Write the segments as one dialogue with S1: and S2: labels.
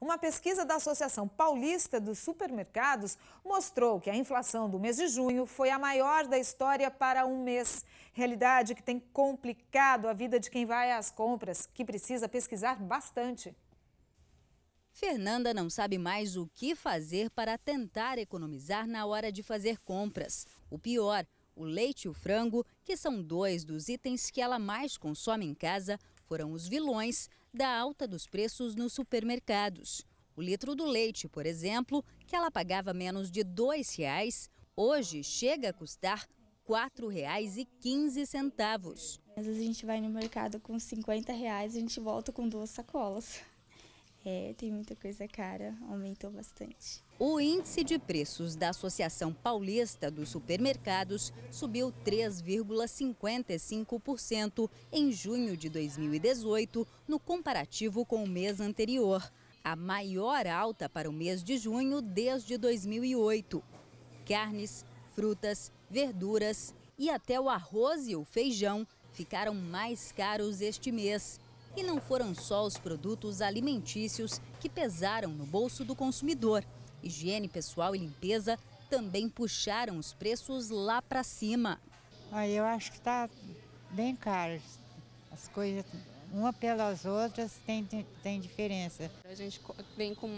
S1: Uma pesquisa da Associação Paulista dos Supermercados mostrou que a inflação do mês de junho foi a maior da história para um mês. Realidade que tem complicado a vida de quem vai às compras, que precisa pesquisar bastante.
S2: Fernanda não sabe mais o que fazer para tentar economizar na hora de fazer compras. O pior, o leite e o frango, que são dois dos itens que ela mais consome em casa, foram os vilões da alta dos preços nos supermercados. O litro do leite, por exemplo, que ela pagava menos de R$ 2,00, hoje chega a custar R$ 4,15.
S3: Às vezes a gente vai no mercado com 50 reais e a gente volta com duas sacolas. É, tem muita coisa cara, aumentou bastante.
S2: O índice de preços da Associação Paulista dos Supermercados subiu 3,55% em junho de 2018, no comparativo com o mês anterior. A maior alta para o mês de junho desde 2008. Carnes, frutas, verduras e até o arroz e o feijão ficaram mais caros este mês. E não foram só os produtos alimentícios que pesaram no bolso do consumidor. Higiene pessoal e limpeza também puxaram os preços lá para cima.
S4: Aí eu acho que está bem caro. As coisas, uma pelas outras, tem, tem diferença.
S5: A gente vem com.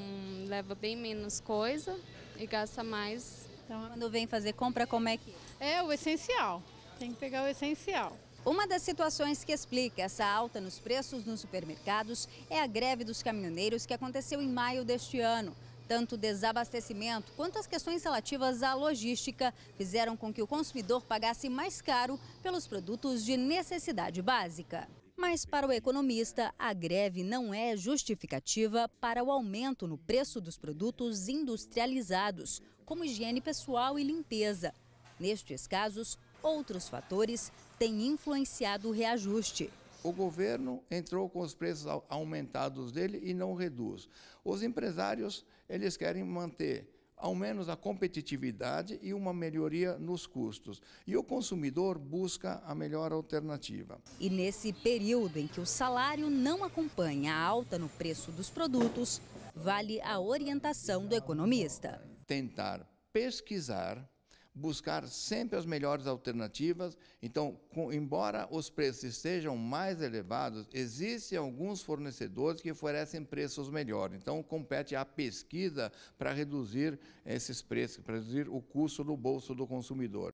S5: leva bem menos coisa e gasta mais.
S2: Então, quando vem fazer compra, como é que?
S6: É o essencial. Tem que pegar o essencial.
S2: Uma das situações que explica essa alta nos preços nos supermercados é a greve dos caminhoneiros que aconteceu em maio deste ano. Tanto o desabastecimento quanto as questões relativas à logística fizeram com que o consumidor pagasse mais caro pelos produtos de necessidade básica. Mas para o economista, a greve não é justificativa para o aumento no preço dos produtos industrializados, como higiene pessoal e limpeza. Nestes casos, outros fatores têm influenciado o reajuste.
S7: O governo entrou com os preços aumentados dele e não reduz. Os empresários, eles querem manter ao menos a competitividade e uma melhoria nos custos. E o consumidor busca a melhor alternativa.
S2: E nesse período em que o salário não acompanha a alta no preço dos produtos, vale a orientação do economista.
S7: Tentar pesquisar buscar sempre as melhores alternativas. Então, com, embora os preços estejam mais elevados, existem alguns fornecedores que oferecem preços melhores. Então, compete à pesquisa para reduzir esses preços, para reduzir o custo no bolso do consumidor.